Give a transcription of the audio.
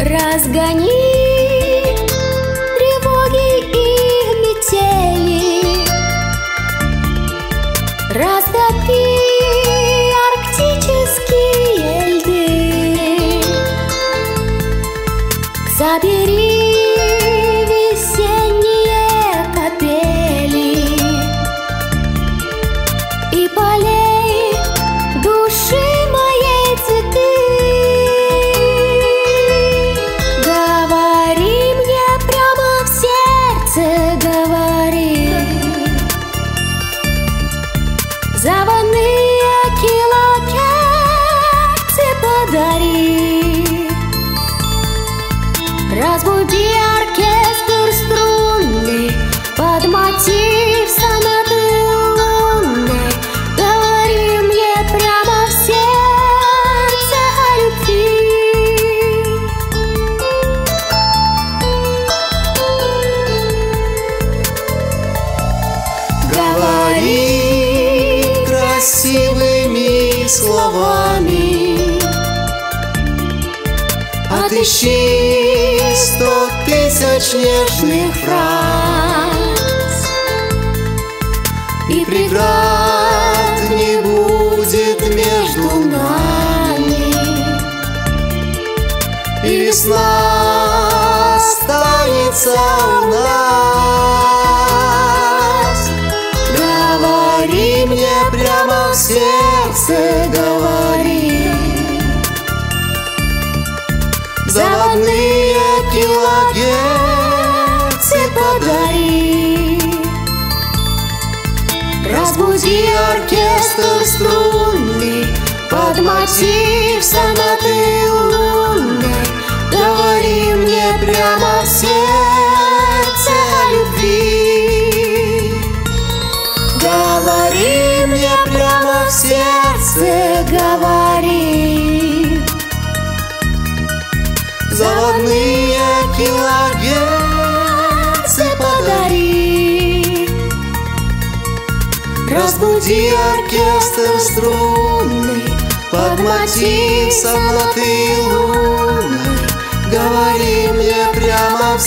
Разгони тревоги и метели. Растопи арктические льды. Забери Заводные килокерцы подари. Разбуди красивыми словами. Отыщи сто тысяч нежных фраз И преград не будет между нами. И весна останется у нас сердце, говори. Заводные килогерцы подари. Разбуди оркестр струнный Под мотив сонаты говори Заводные килогерцы подари Разбуди оркестр струнный Под мотив сонаты лунной Говори мне прямо в